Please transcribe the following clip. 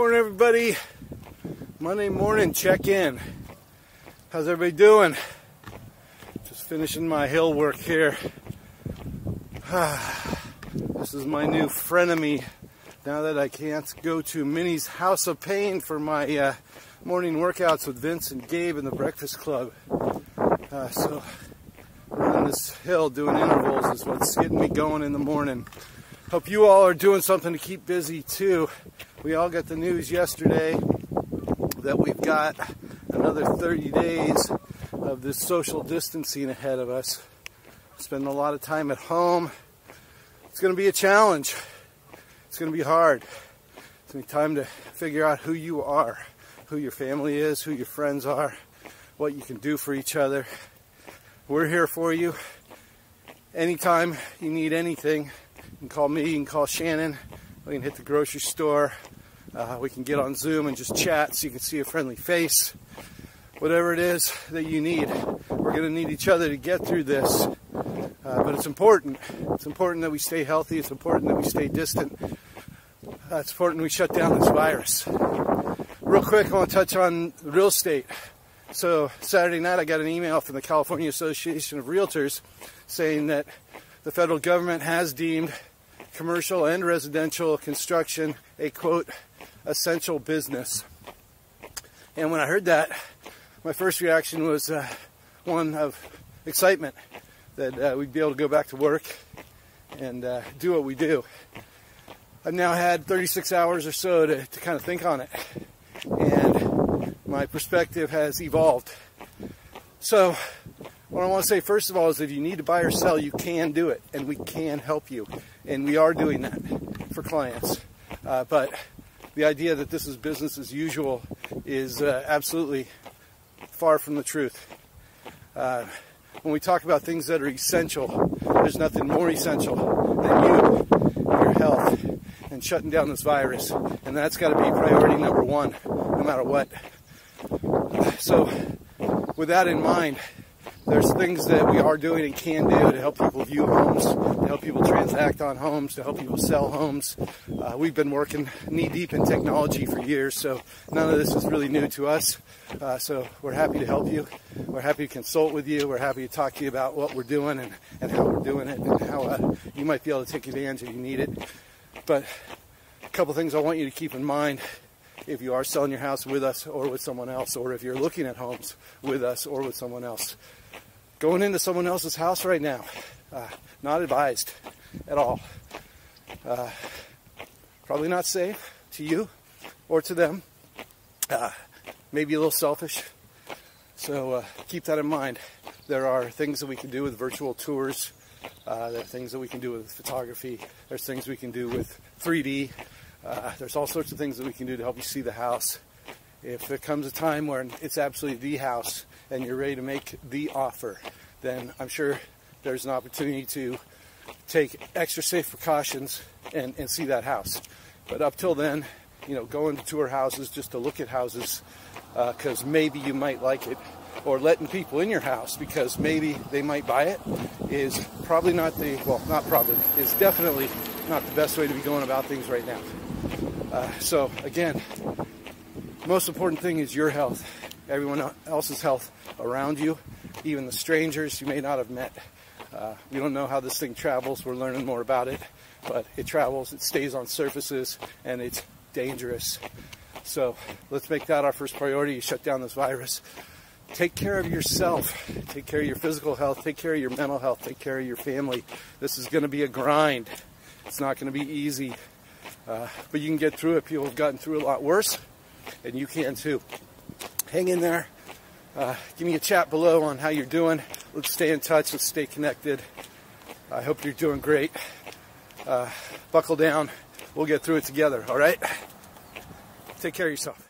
Morning, everybody. Monday morning check in. How's everybody doing? Just finishing my hill work here. this is my new frenemy now that I can't go to Minnie's House of Pain for my uh, morning workouts with Vince and Gabe in the Breakfast Club. Uh, so, running this hill doing intervals is what's getting me going in the morning. Hope you all are doing something to keep busy too. We all got the news yesterday that we've got another 30 days of this social distancing ahead of us. Spending a lot of time at home. It's going to be a challenge. It's going to be hard. It's going to be time to figure out who you are, who your family is, who your friends are, what you can do for each other. We're here for you. Anytime you need anything, you can call me, you can call Shannon, we can hit the grocery store, uh, we can get on Zoom and just chat so you can see a friendly face. Whatever it is that you need, we're going to need each other to get through this. Uh, but it's important. It's important that we stay healthy. It's important that we stay distant. Uh, it's important we shut down this virus. Real quick, I want to touch on real estate. So Saturday night, I got an email from the California Association of Realtors saying that the federal government has deemed commercial and residential construction a quote essential business. And when I heard that, my first reaction was uh, one of excitement that uh, we'd be able to go back to work and uh, do what we do. I've now had 36 hours or so to, to kind of think on it, and my perspective has evolved. So, what I want to say first of all is if you need to buy or sell, you can do it, and we can help you, and we are doing that for clients. Uh, but the idea that this is business as usual is uh, absolutely far from the truth. Uh, when we talk about things that are essential, there's nothing more essential than you, your health, and shutting down this virus. And that's got to be priority number one, no matter what. So, with that in mind, there's things that we are doing and can do to help people view homes, to help people transact on homes, to help people sell homes. Uh, we've been working knee deep in technology for years, so none of this is really new to us. Uh, so we're happy to help you. We're happy to consult with you. We're happy to talk to you about what we're doing and, and how we're doing it and how uh, you might be able to take advantage if you need it. But a couple things I want you to keep in mind if you are selling your house with us or with someone else, or if you're looking at homes with us or with someone else going into someone else's house right now. Uh, not advised at all. Uh, probably not safe to you or to them. Uh, maybe a little selfish. So uh, keep that in mind. There are things that we can do with virtual tours. Uh, there are things that we can do with photography. There's things we can do with 3D. Uh, there's all sorts of things that we can do to help you see the house. If there comes a time when it's absolutely the house and you're ready to make the offer, then I'm sure there's an opportunity to take extra safe precautions and, and see that house. But up till then, you know, going to tour houses just to look at houses because uh, maybe you might like it, or letting people in your house because maybe they might buy it is probably not the, well, not probably, is definitely not the best way to be going about things right now. Uh, so, again, most important thing is your health, everyone else's health around you, even the strangers you may not have met. Uh, we don't know how this thing travels. We're learning more about it, but it travels, it stays on surfaces, and it's dangerous. So let's make that our first priority. You shut down this virus. Take care of yourself. Take care of your physical health. Take care of your mental health. Take care of your family. This is going to be a grind. It's not going to be easy, uh, but you can get through it. People have gotten through a lot worse and you can too. Hang in there. Uh, give me a chat below on how you're doing. Let's stay in touch. Let's stay connected. I hope you're doing great. Uh, buckle down. We'll get through it together, all right? Take care of yourself.